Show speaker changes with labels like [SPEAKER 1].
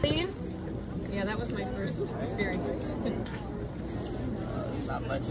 [SPEAKER 1] clean? Yeah, that was my first experience.
[SPEAKER 2] Not much.